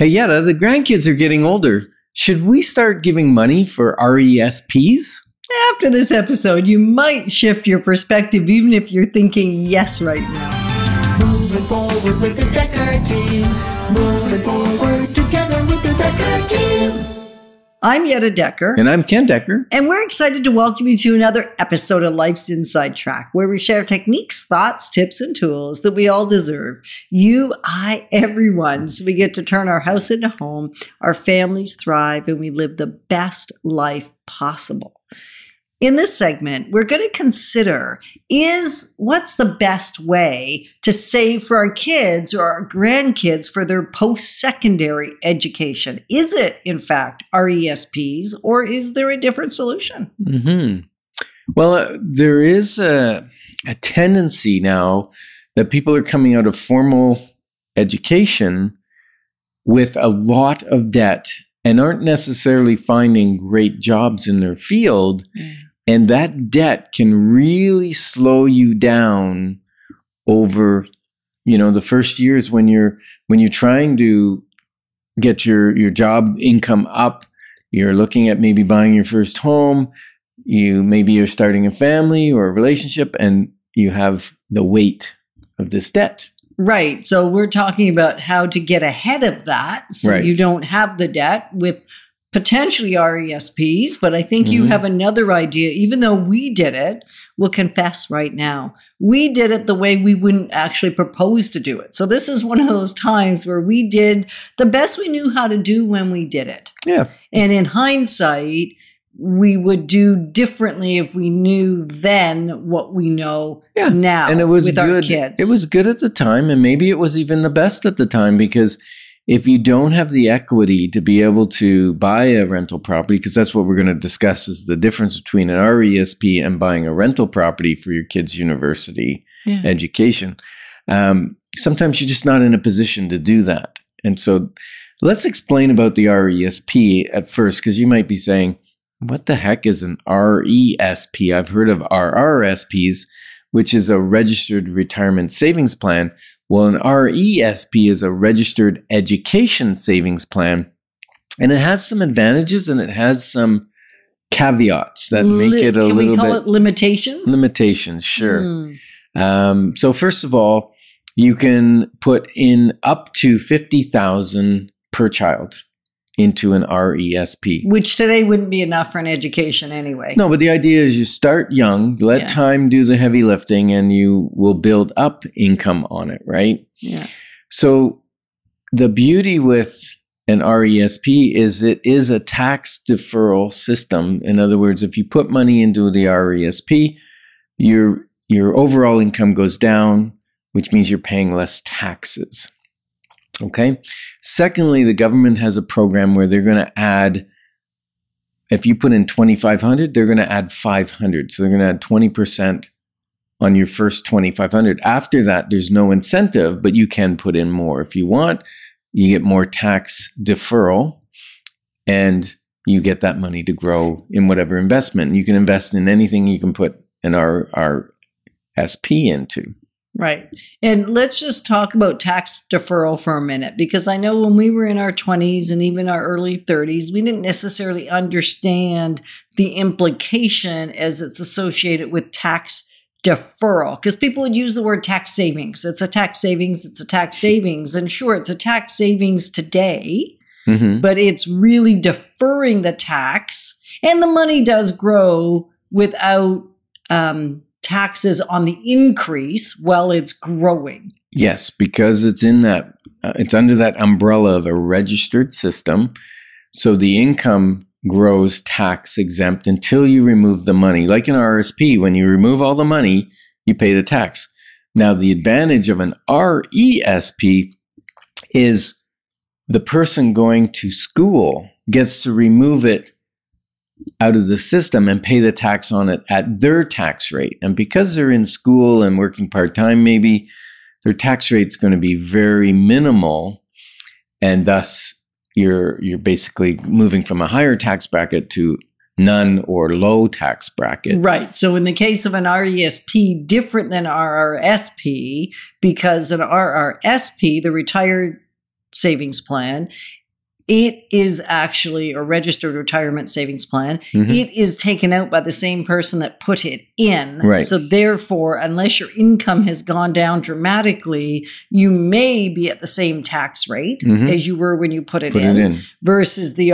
Hey, Yetta, the grandkids are getting older. Should we start giving money for RESPs? After this episode, you might shift your perspective even if you're thinking yes right now. Moving forward with the Dekker team. Moving forward I'm Yetta Dekker. And I'm Ken Dekker. And we're excited to welcome you to another episode of Life's Inside Track, where we share techniques, thoughts, tips, and tools that we all deserve. You, I, everyone. So we get to turn our house into home, our families thrive, and we live the best life possible. In this segment, we're going to consider is what's the best way to save for our kids or our grandkids for their post secondary education? Is it, in fact, RESPs or is there a different solution? hmm Well, uh, there is a, a tendency now that people are coming out of formal education with a lot of debt and aren't necessarily finding great jobs in their field. And that debt can really slow you down over, you know, the first years when you're when you're trying to get your your job income up, you're looking at maybe buying your first home, you maybe you're starting a family or a relationship and you have the weight of this debt. Right. So we're talking about how to get ahead of that so Right. you don't have the debt with potentially RESPs. But I think you Mhm. have another idea. Even though we did it, we'll confess right now, we did it the way we wouldn't actually propose to do it. So this is one of those times where we did the best we knew how to do when we did it. Yeah. And in hindsight, we would do differently if we knew then what we know Yeah. now and it was with good. our kids. It was good at the time, and maybe it was even the best at the time because if you don't have the equity to be able to buy a rental property, because that's what we're going to discuss is the difference between an RESP and buying a rental property for your kids' university Yeah. education. Um, sometimes you're just not in a position to do that, and so let's explain about the RESP at first, because you might be saying, "What the heck is an RESP?" I've heard of RRSPs which is a registered retirement savings plan. Well, an RESP is a registered education savings plan. And it has some advantages and it has some caveats that make it a can we little call bit it limitations? limitations, sure. Hmm. Um, so first of all, you can put in up to 50,000 per child into an RESP. Which today wouldn't be enough for an education anyway. No, but the idea is you start young, let Yeah. time do the heavy lifting, and you will build up income on it, right? Yeah. So the beauty with an RESP is it is a tax deferral system. In other words, if you put money into the RESP, your your overall income goes down, which means you're paying less taxes. Okay? Secondly, the government has a program where they're going to add if you put in 2500, they're going to add 500. So they're going to add 20% on your first 2500 after that there's no incentive but you can put in more if you want you get more tax deferral and you get that money to grow in whatever investment you can invest in anything you can put an R, RSP into Right. And let's just talk about tax deferral for a minute because I know when we were in our 20s and even our early 30s, we didn't necessarily understand the implication as it's associated with tax deferral because people would use the word tax savings. It's a tax savings, it's a tax savings. And sure, it's a tax savings today. Mhm. but it's really deferring the tax, and the money does grow without um, taxes on the increase while it's growing. yes because it's in that uh, it's under that umbrella of a registered system. So the income grows tax exempt until you remove the money. Like an RSP when you remove all the money you pay the tax. Now the advantage of an RESP is the person going to school gets to remove it out of the system and pay the tax on it at their tax rate. And because they're in school and working part time, maybe their tax rate's going to be very minimal, and thus you're you're basically moving from a higher tax bracket to none or low tax bracket. Right. So in the case of an RESP, different than RRSP, because an RRSP, the retired savings plan. It is actually a registered retirement savings plan. Mhm. It is taken out by the same person that put it in. Right. So, therefore, unless your income has gone down dramatically, you may be at the same tax rate Mhm. as you were when you put it, Put in, it in. versus the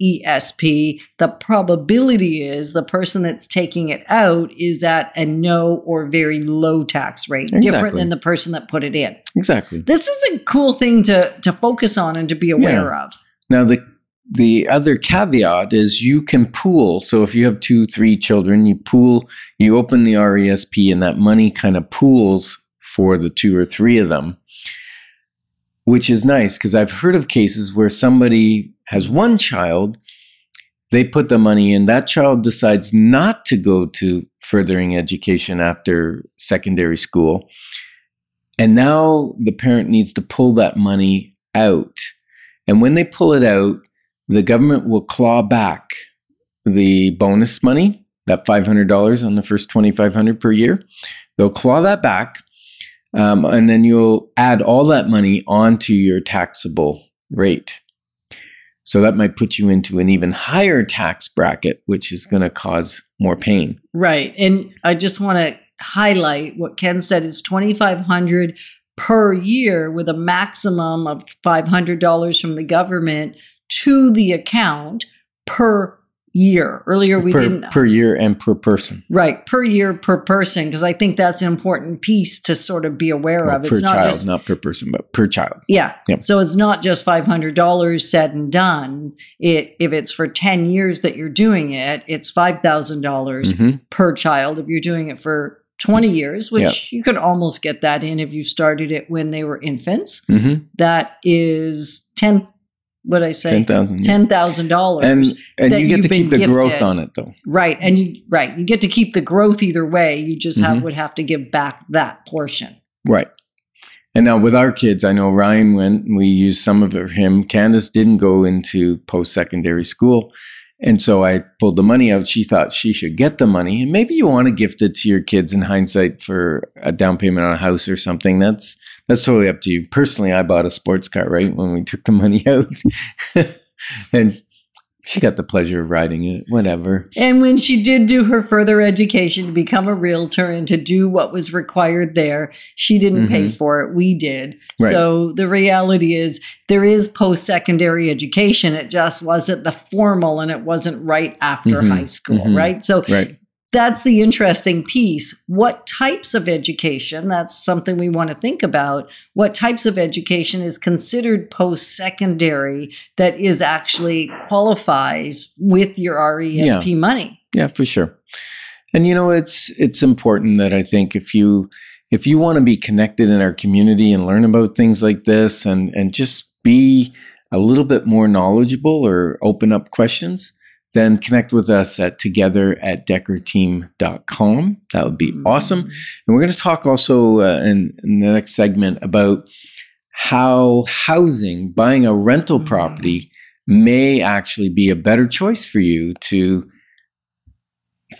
RESP. The probability is the person that's taking it out is at a no or very low tax rate, different than the person that put it in. Exactly. This is a cool thing to, to focus on and to be aware of. Now the the other caveat is you can pool. So if you have two, three children, you pool, you open the RESP and that money kind of pools for the two or three of them, which is nice because I've heard of cases where somebody has one child, they put the money in, that child decides not to go to furthering education after secondary school. And now the parent needs to pull that money out. And when they pull it out, the government will claw back the bonus money, that $500 on the first 2500 per year. They'll claw that back. Um, and then you'll add all that money onto your taxable rate. So that might put you into an even higher tax bracket, which is going to cause more pain. Right. And I just want to highlight what Ken said is 2500 per year with a maximum of $500 from the government to the account per year. Earlier we per, didn't per year and per person. right, per year per person because I think that's an important piece to sort of be aware Well, of. per It's not child, just not per person, but per child. yeah. Yep. So it's not just five hundred dollars said and done. It if it's for ten years that you're doing it, it's five thousand dollars Mhm. per child. If you're doing it for twenty years, which you could almost get that in if you started it when they were infants, Mhm. that is ten. What I say, Ten thousand. ten thousand dollars. and and you get to keep the been growth on it though. Right, and you right, you get to keep the growth either way. You just have, Mhm. would have to give back that portion. Right. And now with our kids, I know Ryan went. and We used some of it for him. Candace didn't go into post secondary school, and so I pulled the money out. She thought she should get the money, and maybe you want to gift it to your kids in hindsight for a down payment on a house or something. That's that's totally up to you. Personally, I bought a sports car right when we took the money out, and she got the pleasure of riding it. Whatever. And when she did do her further education to become a realtor and to do what was required there, she didn't pay for it. We did. Right. So the reality is there is post secondary education. It just wasn't the formal and it wasn't right after Mhm, high school, mhm. right? So Right. That's the interesting piece. What types of education? That's something we want to think about. What types of education is considered post secondary that is actually qualifies with your RESP money? Yeah, for sure. And you know, it's it's important that I think if you if you want to be connected in our community and learn about things like this and and just be a little bit more knowledgeable or open up questions, then connect with us at together at deckerteam.com. That would be awesome. And we're going to talk also uh, in, in the next segment about how housing, buying a rental Mhm. property, may actually be a better choice for you to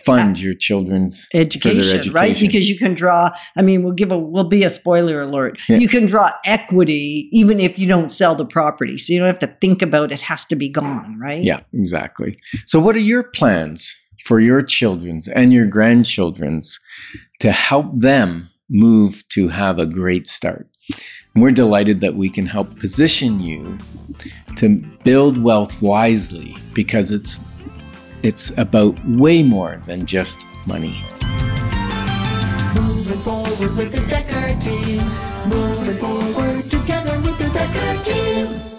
fund your children's Education, right? education. Because you can draw. I mean, we'll give a we'll be a spoiler alert. Yeah. You can draw equity even if you don't sell the property, so you don't have to think about it has to be gone, right? Yeah, exactly. So, what are your plans for your children's and your grandchildren's to help them move to have a great start? And we're delighted that we can help position you to build wealth wisely because it's it's about way more than just money. Moving forward with the Dekker team. Moving forward together with the Dekker team.